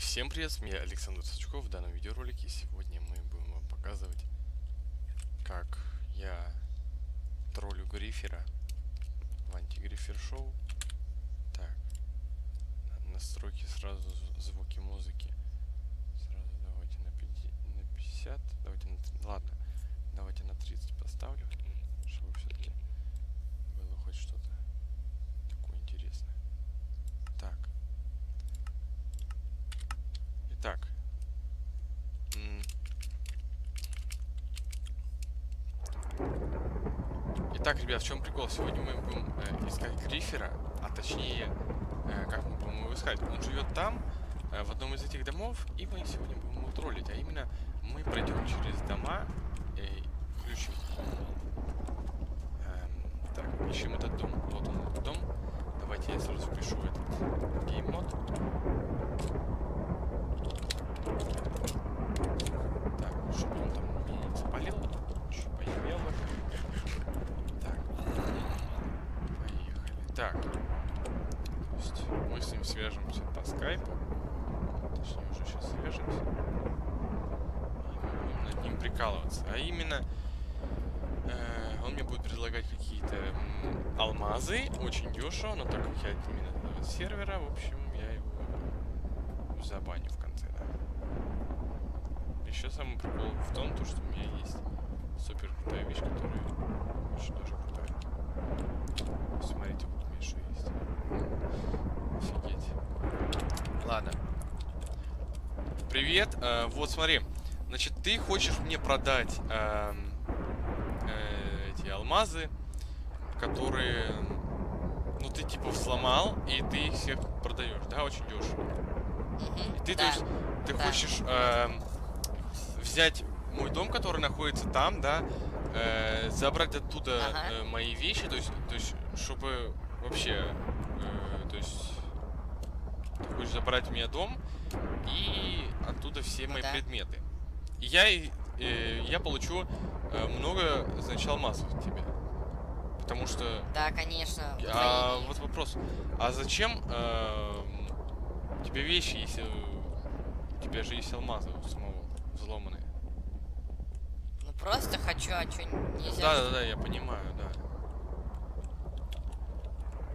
Всем привет, меня Александр Сачков. В данном видеоролике сегодня мы будем вам показывать, как я троллю Грифера в антигрифер шоу. Так, на- настройки сразу звуки музыки. Сразу давайте на 50, на 50 давайте на, ладно, давайте на 30 поставлю, чтобы все-таки было хоть что-то такое интересное. Так. Ребят, в чем прикол? Сегодня мы будем э, искать Грифера, а точнее, э, как мы будем его искать? Он живет там, э, в одном из этих домов, и мы сегодня будем его троллить. А именно, мы пройдем через дома и включим. Эм, так, ищем этот дом. Вот он, этот дом. Давайте я сразу впишу этот гейммод. Так, чтобы он там меня не запалил. Чуть появел бы. Так. Поехали. Так. То есть мы с ним свяжемся по скайпу. Точнее, уже сейчас свяжемся. И мы будем над ним прикалываться. А именно, э, он мне будет предлагать какие-то м, алмазы, очень дешево, но так как я админ этого сервера, в общем, я его забаню в конце, да. Еще самый прикол в том, то, что у меня есть супер крутая вещь, которая очень даже крутая. Смотрите, вот еще есть. Офигеть. Ладно. Привет. э, вот смотри. Значит, ты хочешь мне продать эм, э, эти алмазы, которые, ну, ты типа сломал, и ты их всех продаешь, да, очень дешево. И ты, то да. есть, ты да. хочешь эм, взять мой дом, который находится там, да, э, забрать оттуда Ага. э, мои вещи, то есть, то есть, чтобы вообще, э, то есть, ты хочешь забрать у меня дом и оттуда все Ну мои да. предметы. И я, э, я получу э, много, значит, алмазов от тебя. Потому что Да, конечно. а вот вопрос. А зачем эм, тебе вещи, если у тебя же есть алмазы у самого взломанные? Ну просто хочу, а что нельзя? Да, да, да, я понимаю, да.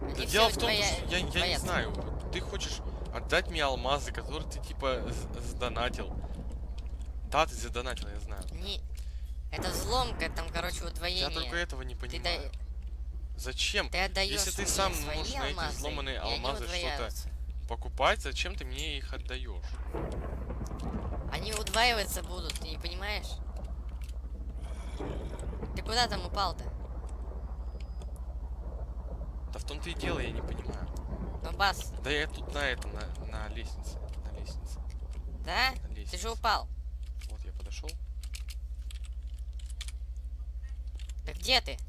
Они Да дело в том, твоя- что я, я не знаю, ты хочешь отдать мне алмазы, которые ты типа задонатил. Да, ты задонатил, я знаю. Не... Это взломка, там, короче, удвоение. Я только этого не Ты, понимаю. да- Зачем? ты отдаешь Если ты сам можешь на эти алмазы, взломанные и они алмазы что-то покупать, зачем ты мне их отдаешь? Они удваиваться будут, ты не понимаешь? Ты куда там упал-то? Да в том-то и дело, я не понимаю. Ну, бас, Да я тут на этом, на, на лестнице. На лестнице. да? На Ты лестнице. же упал. Вот я подошел. Да где ты?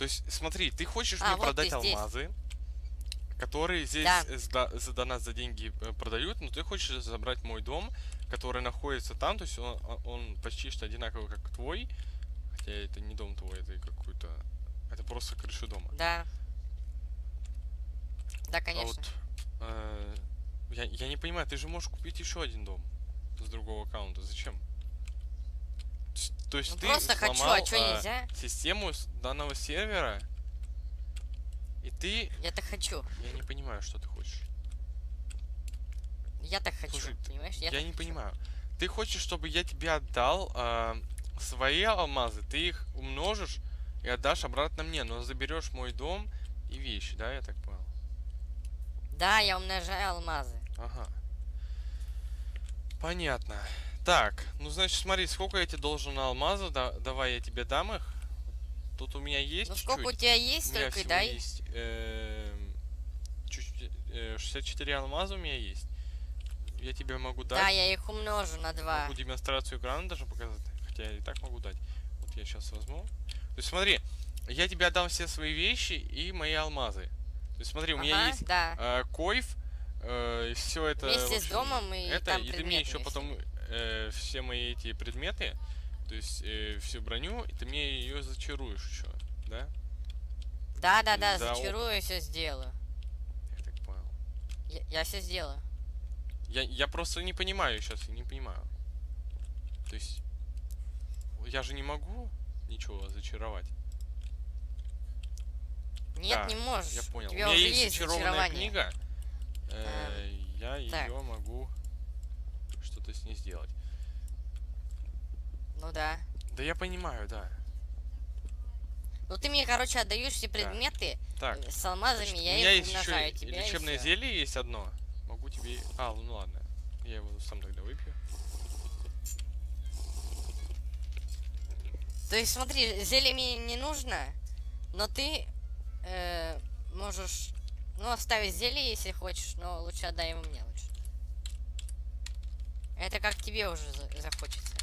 То есть, смотри, ты хочешь А, мне вот продать ты здесь. алмазы, которые здесь Да. э, сда- за донат за деньги э, продают, но ты хочешь забрать мой дом, который находится там, то есть он, он- он почти что одинаковый, как твой. Хотя это не дом твой, это какой-то... Это просто крыша дома. Да. Да, А конечно. вот э, я, я не понимаю, ты же можешь купить еще один дом с другого аккаунта. Зачем? То есть Ну, ты просто хочу, а сломал, чё э, нельзя? систему данного сервера, и ты... Я так хочу. Я не понимаю, что ты хочешь. Я так хочу. Слушай, понимаешь? Я, так не хочу. понимаю. Ты хочешь, чтобы я тебе отдал э, свои алмазы, ты их умножишь и отдашь обратно мне, но заберешь мой дом и вещи, да, я так понял? Да, я умножаю алмазы. Ага. Понятно. Так, ну значит, смотри, сколько я тебе должен на алмазы, да, давай я тебе дам их. Тут у меня есть Ну сколько у чуть-чуть. тебя есть, У меня столько и дай. есть эм, чуть-чуть, э, 64 алмаза у меня есть. Я тебе могу дать. Да, я их умножу на два. Могу демонстрацию экрана даже показать. Хотя я и так могу дать. Вот я сейчас возьму. То есть смотри, я тебе отдам все свои вещи и мои алмазы. То есть смотри, у меня Ага, есть да. э, койф, все это... Вместе с общем, домом и это, там и ты мне еще вместе. потом э, все мои эти предметы, то есть э, всю броню, и ты мне ее зачаруешь еще, да? Да, да, да, оп- зачарую, все сделаю. Я так понял. Я, все сделаю. Я, я просто не понимаю сейчас, я не понимаю. То есть, я же не могу ничего зачаровать. Нет, Да, не можешь. Я понял. У меня есть зачарованная книга. э, я так. ее могу что-то с ней сделать. Ну да. Да я понимаю, да. Ну ты мне, короче, отдаешь все предметы Так. э, с алмазами, значит, я у меня их есть еще тебе. и лечебное зелье есть одно. Могу тебе. А, ну ладно. Я его сам тогда выпью. То есть смотри, зелье мне не нужно, но ты э, можешь, ну, оставить зелье, если хочешь, но лучше отдай его мне лучше. Это как тебе уже за- захочется.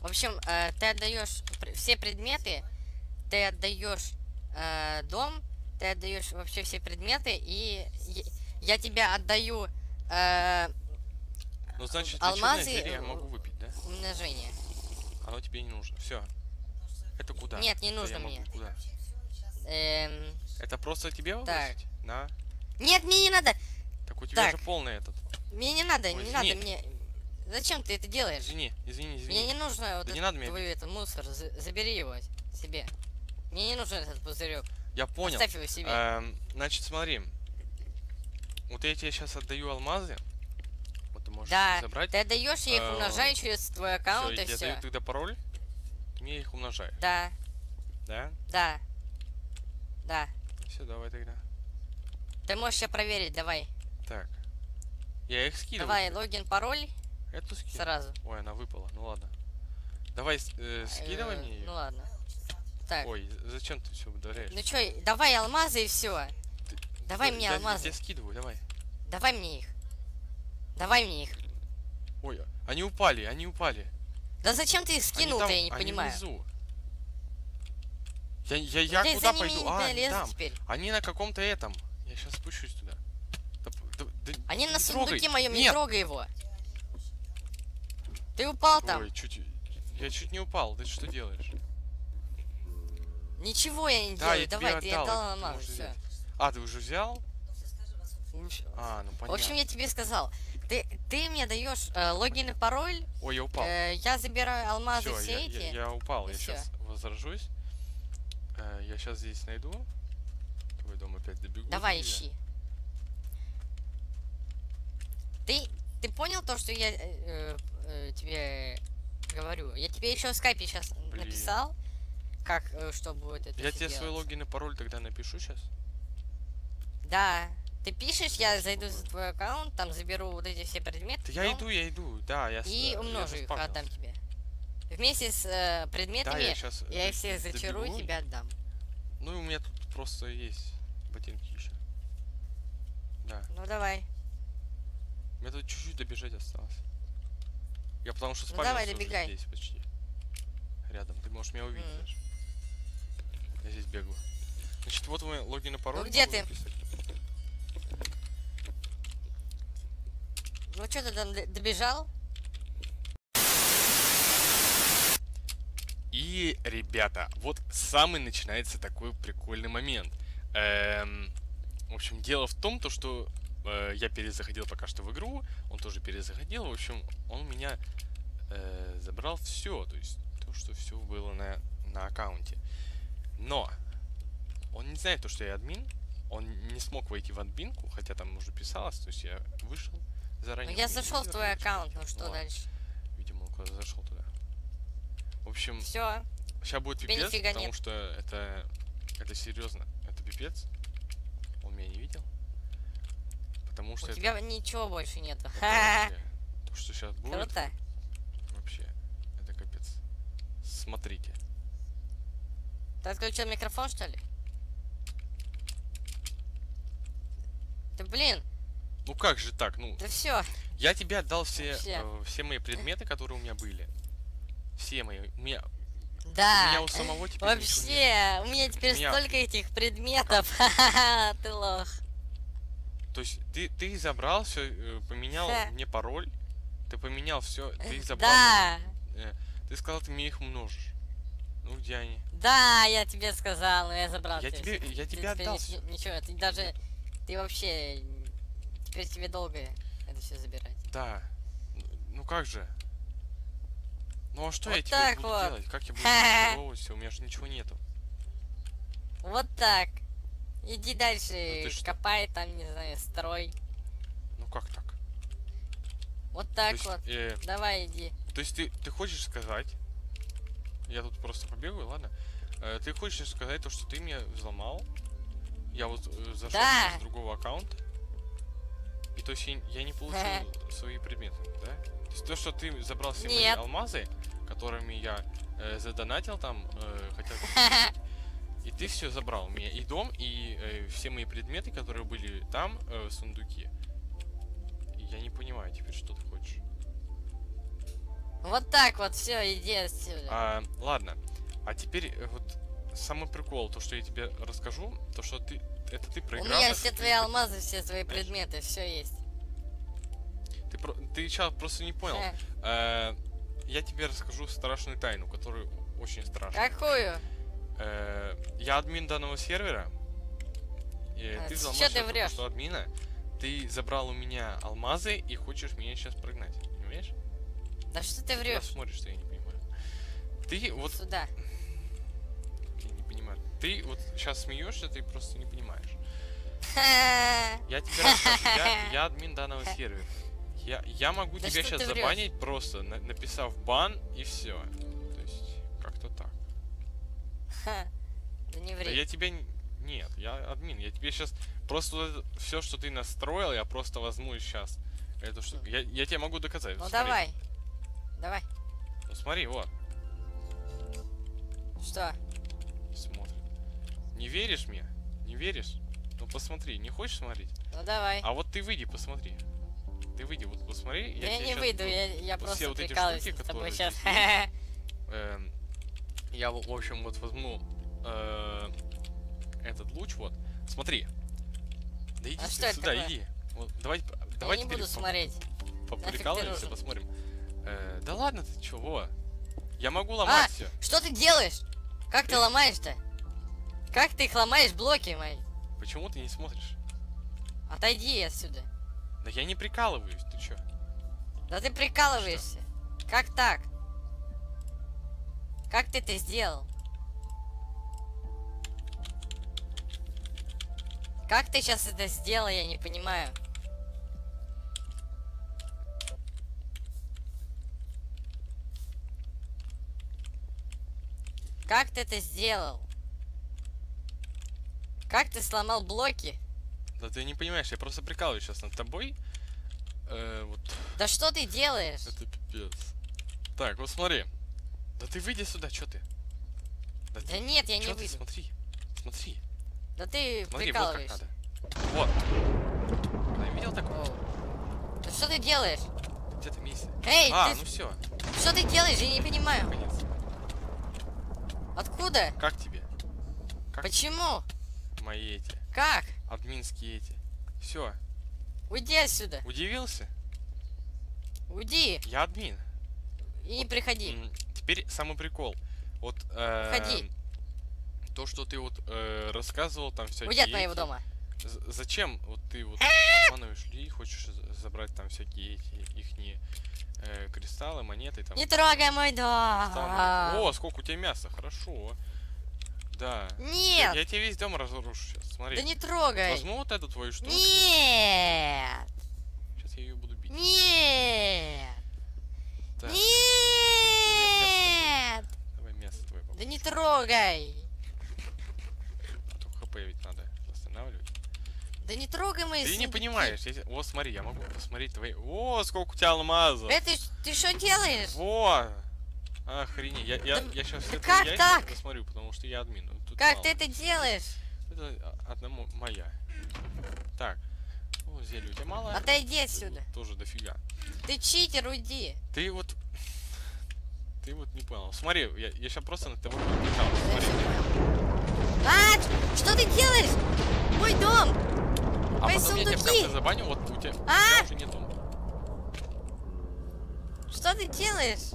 В общем, э, ты отдаешь все предметы, ты отдаешь э, дом, ты отдаешь вообще все предметы, и я тебя отдаю э, Ну, значит, алмазы, зелье я могу выпить, да? умножение. Оно тебе не нужно. Все. Это куда? Нет, не нужно могу мне. Куда? Эм, Это просто тебе выбросить? На. Нет, мне не надо. Так у тебя Так. же полный этот. Мне не надо, Ой, не извини. надо мне. Зачем ты это делаешь? Извини, извини, извини. Мне не нужно вот Да не этот надо твой этот мусор. за- Забери его себе. Мне не нужен этот пузырек. Я понял. Оставь его себе. Эм, значит, смотри. Вот я тебе сейчас отдаю алмазы. Вот ты можешь да, забрать. ты отдаешь, я их А, умножаю через твой аккаунт Всё, и я все. даю тогда пароль. Ты мне их умножаешь. Да, Да? да. Да. Все, давай тогда. Ты можешь сейчас проверить, давай. Так. Я их скидываю. Давай, логин, пароль Эту скидываю. сразу. Ой, она выпала. Ну ладно. Давай, с- э, скидывай Э, мне её. Ну ладно. Так. Ой, зачем ты все ударяешь? Ну чё, давай алмазы и все. Ты- Давай Да- мне алмазы. Я скидываю, давай. Давай мне их. Давай мне их. Ой, они упали, они упали. Да зачем ты их скинул-то, я не они понимаю. внизу. Я, я, я куда пойду? А, они там. теперь. Они на каком-то этом. Я сейчас спущусь туда. Да Они на трогай. сундуке моем, не трогай его. Ты упал там. Ой, чуть... Я чуть не упал. Ты что делаешь? Ничего я не Да, делаю. я Давай, ты отдал отдал их, ты алмаз, можешь все. А, ты уже взял? А, ну понятно. В общем, я тебе сказал. Ты, ты мне даешь э, логин и пароль, Ой, я упал. э, я забираю алмазы Все, все я, эти. я- я упал. Я всё. сейчас возражусь. Э, я сейчас здесь найду. Твой дом опять добегу. Давай, до тебя. ищи. Ты, ты понял то, что я э, э, тебе говорю? Я тебе еще в скайпе сейчас Блин. написал, как, э, что будет это Я тебе свой делать. логин и пароль тогда напишу сейчас. Да. Ты пишешь, я зайду за твой аккаунт, там заберу вот эти все предметы. Да я иду, я иду. Да, я И я умножу их, отдам тебе. Вместе с э, предметами Да, я сейчас. я их всех зачарую, тебе отдам. Ну и у меня тут просто есть ботинки еще. Да. Ну давай. Мне тут чуть-чуть добежать осталось. Я потому что Ну, спалился давай, уже добегай. здесь почти. Рядом. Ты можешь меня увидеть М. даже. Я здесь бегаю. Значит, вот мой логин и пароль. Ну, где ты? записать. Ну что ты там добежал? И, ребята, вот самый начинается такой прикольный момент. Эм, в общем, дело в том, то, что э, я перезаходил пока что в игру, он тоже перезаходил, в общем, он у меня э, забрал все, то есть то, что все было на, на аккаунте. Но он не знает то, что я админ, он не смог войти в админку, хотя там уже писалось, то есть я вышел Ну заранее. я не зашел в твой аккаунт, ну что ладно. дальше? Видимо, он куда-то зашел туда. В общем, Все. Сейчас будет пипец, потому нет. что это, это серьезно, это пипец. Он меня не видел. Потому что У это, тебя ничего больше нету. вообще- то, что сейчас будет, Круто. вообще, это капец. Смотрите. Ты отключил микрофон, что ли? Да блин, Ну как же так? Ну, да все. я тебе отдал все, Вообще. э, все мои предметы, которые у меня были. Все мои. У меня, Да. у меня у самого теперь. Вообще, у меня теперь У меня- столько этих предметов. Ха-ха-ха, Ты лох. То есть ты, ты забрал все, поменял Ха. мне пароль, ты поменял все, ты их забрал. Да, э, ты сказал, ты мне их умножишь. Ну где они? да, я тебе сказал, но я забрал. Я тебе- я тебе отдал нич- Ничего, ты даже, ты вообще, теперь тебе долго это все забирать. Да. Ну- Ну как же? Ну а что Вот я тебе буду вот. делать? Как я буду здороваться? У меня же ничего нету. Вот так. Иди дальше, Ну копай там, не знаю, строй. Ну как так? Вот так есть, вот. э, Давай иди. то есть ты, ты хочешь сказать... Я тут просто побегаю, ладно? Э, ты хочешь сказать то, что ты меня взломал? Я вот э, зашел Да. с другого аккаунта. И то есть я, я не получил свои предметы, да? То есть то, что ты забрал все мои алмазы, которыми я э, задонатил там, э, хотел и ты все забрал у меня и дом, и э, все мои предметы, которые были там э, в сундуке. Я не понимаю теперь, что ты хочешь. Вот так вот, все, иди отсюда. А, ладно. А теперь э, вот самый прикол, то, что я тебе расскажу, то, что ты это ты У проиграл. меня это все ты- твои алмазы, все твои Знаешь. предметы, все есть. Ты, про- ты сейчас просто не понял. Э, я тебе расскажу страшную тайну, которая очень страшная. Какую? Э, я админ данного сервера. И А, ты взломал ты врёшь? что админа. Ты забрал у меня алмазы и хочешь меня сейчас прогнать. Понимаешь? Да что ты Ты врешь? смотришь, что я не понимаю. Ты вот Сюда. я не понимаю. Ты вот сейчас смеешься, ты просто не понимаешь. Я тебе расскажу, я, я админ данного сервера. Я, я могу Да тебя что сейчас ты забанить просто, на- написав бан и все. Да не Да ври. я тебя... н- Нет, я админ. Я тебе сейчас... Просто все, что ты настроил, я просто возьму сейчас. Эту штуку. Я, я тебе могу доказать. Ну смотри. давай. Давай. Ну смотри, вот. Что? Смотри. Не веришь мне? Не веришь? Ну посмотри, не хочешь смотреть? Ну давай. А вот ты выйди, посмотри. Ты выйди, вот посмотри. Да я тебе не выйду, я, я вот просто все вот эти прикалываюсь штуки, с тобой сейчас. здесь эм, я, в общем, вот возьму э, этот луч, вот. Смотри. Да иди А что сюда, такое? иди. Вот, давай, п- Я давай не буду по- смотреть. поприкалываемся, посмотрим. Э, да ладно ты чего? Я могу А, ломать все. что ты делаешь? Как ты ломаешь-то? Как ты их ломаешь, блоки мои? Почему ты не смотришь? Отойди отсюда. Да я не прикалываюсь, ты чё? Да ты прикалываешься. Как так? Как ты это сделал? Как ты сейчас это сделал, я не понимаю. Как ты это сделал? Как ты сломал блоки? Да ты не понимаешь, я просто прикалываюсь сейчас над тобой. Э, вот, Да что ты делаешь? это пипец. Так, вот смотри. Да ты выйди сюда, чё ты? Да, Да ты, нет, я не чё ты, выйду. смотри. Смотри. Да ты Смотри, вот как прикалываешься. надо. Вот. Да, видел такое? Оу. Да что ты делаешь? Где ты месте? Эй, а, ты ну все, что ты делаешь? Я не понимаю. конец. Откуда? Как тебе? Как Почему? мои эти, Как? админские эти? Все, Уйди отсюда. удивился? Уйди Я админ. и не приходи. Теперь самый прикол. Вот э, Входи. то, что ты вот э, рассказывал там всякие. Уйди от моего дома. З- Зачем вот ты вот обманываешь людей, хочешь за- забрать там всякие эти ихние э, кристаллы, монеты там? Не трогай мой дом. О, сколько у тебя мяса, хорошо. Да. Я, Нет, я тебе весь дом разрушу сейчас. Смотри. да не трогай. Возьму вот эту твою штуку. Нет, Сейчас я ее буду бить. нет, Так, нет. Да не трогай. То хп ведь надо восстанавливать. Да не трогай мои Ты не сундуки. понимаешь. Я... О, смотри, я могу посмотреть твои... О, сколько у тебя алмазов. Это ж- ты что делаешь? Во! Охренеть. Я, я, Да- я сейчас да как так? посмотрю, потому что я админ. ну, тут Как мало. ты это делаешь? Это а- одна мо- моя. Так. О, зелья у тебя мало? Отойди отсюда. Тоже дофига. Ты читер, уйди. Ты вот... Ты вот не понял. Смотри, я, я сейчас просто на тобой прикалываюсь. Да я Смотри. А, что ты делаешь? Мой дом! А Мои потом я тебя в сундуки! конце забаню, вот у тебя, у А! тебя уже нет дома. Что ты делаешь?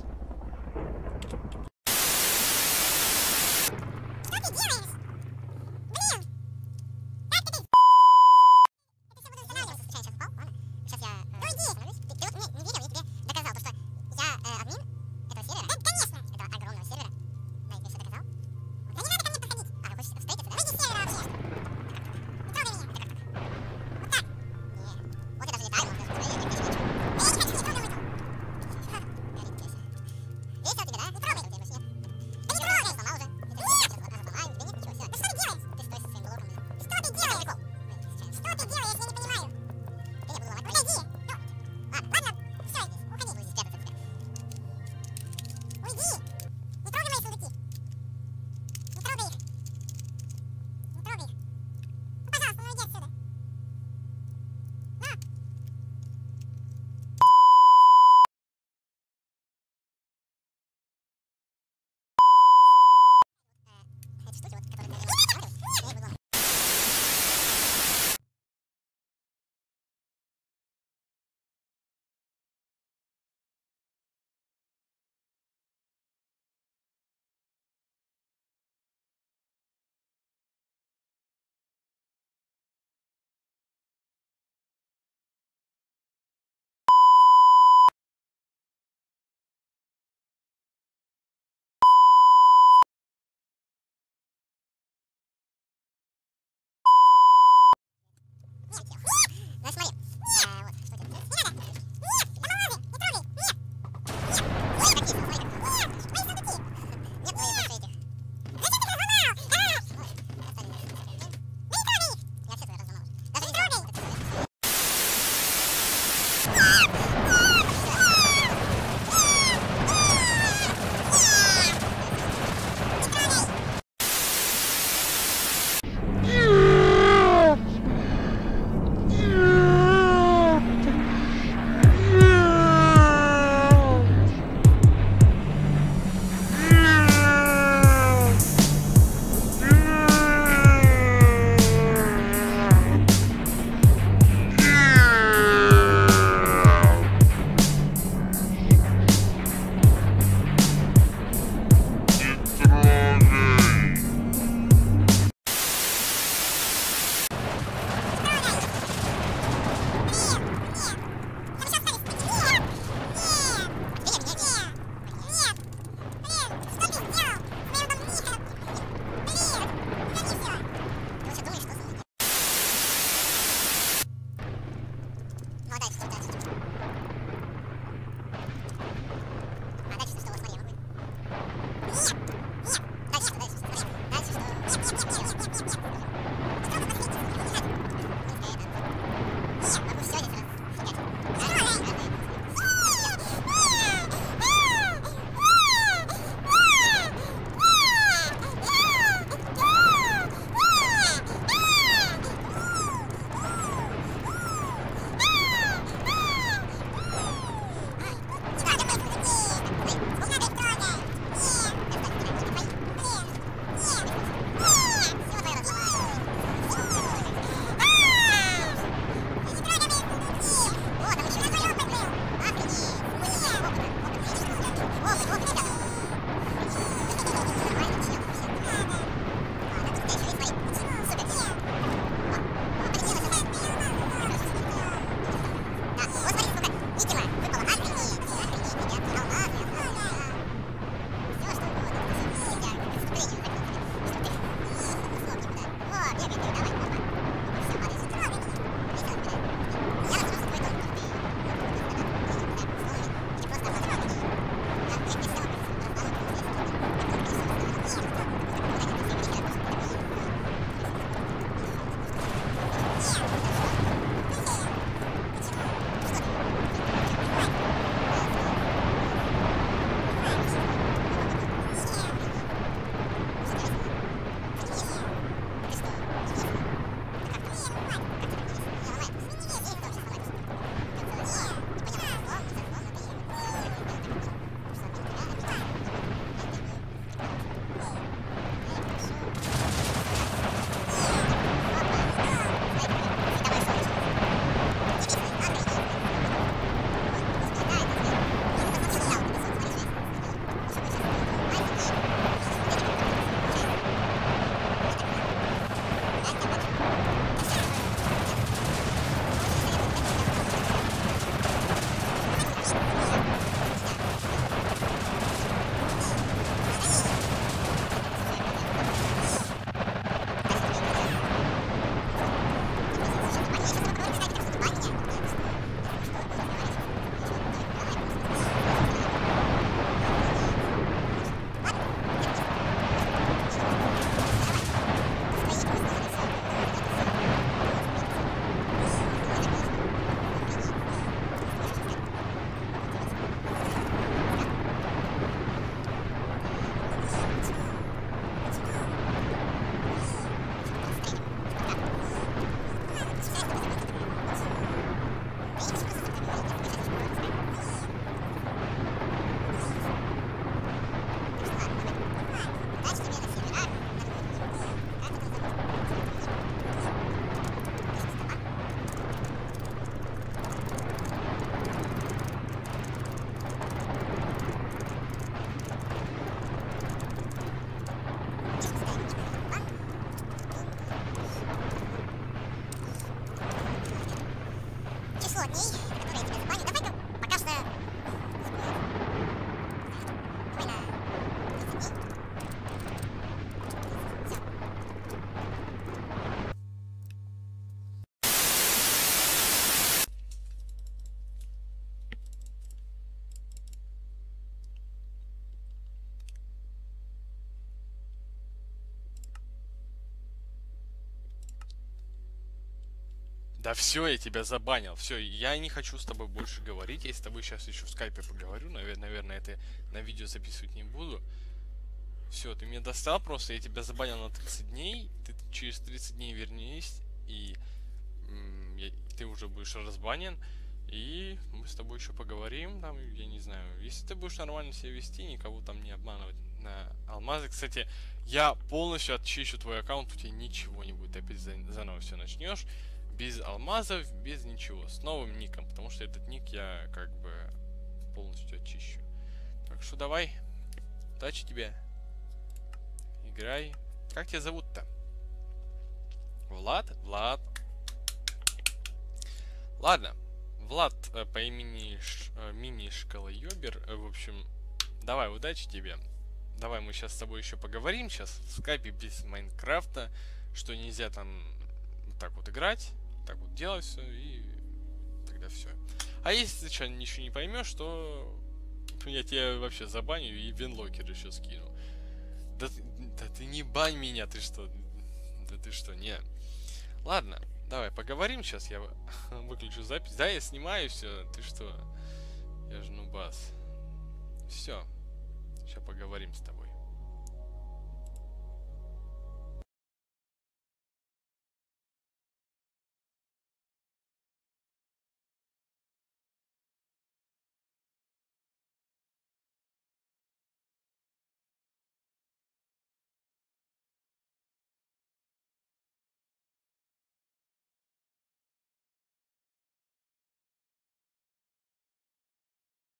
敵をやるぞ。人敵を Thank you. Да все, я тебя забанил. Все, я не хочу с тобой больше говорить. Я с тобой сейчас еще в скайпе поговорю. Навер- Наверное, это на видео записывать не буду. Все, ты меня достал просто, я тебя забанил на 30 дней. Ты через 30 дней вернись, и я- ты уже будешь разбанен. И мы с тобой еще поговорим, там, я не знаю, если ты будешь нормально себя вести, никого там не обманывать на алмазы. Кстати, я полностью очищу твой аккаунт, у тебя ничего не будет, ты опять за- заново все начнешь без алмазов, без ничего, с новым ником, потому что этот ник я как бы полностью очищу. Так что давай, удачи тебе. Играй. Как тебя зовут-то? Влад? Влад. Ладно. Влад э, по имени Ш- э, Мини Шкалоёбер. Э, В общем, давай, удачи тебе. Давай мы сейчас с тобой еще поговорим. Сейчас в скайпе без Майнкрафта, что нельзя там так вот играть, так вот делать все, и тогда все. А если ты что, ничего не поймешь, то я тебя вообще забаню и винлокер еще скину. Да, да ты не бань меня, ты что? Да ты что, не. Ладно, давай поговорим сейчас, я выключу запись. Да, я снимаю все, ты что? Я же нубас. Все, сейчас поговорим с тобой.